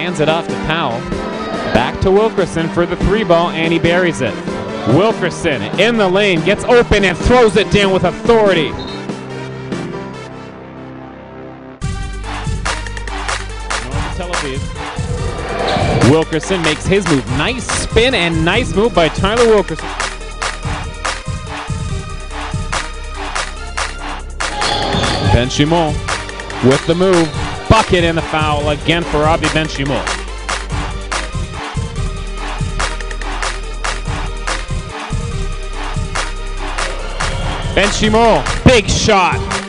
Hands it off to Powell. Back to Wilkerson for the three ball, and he buries it. Wilkerson in the lane, gets open and throws it down with authority. Wilkerson makes his move. Nice spin and nice move by Tyler Wilkerson. Ben Shimon with the move. Bucket and the foul again for Avi Ben Shimon. Ben Shimon, big shot.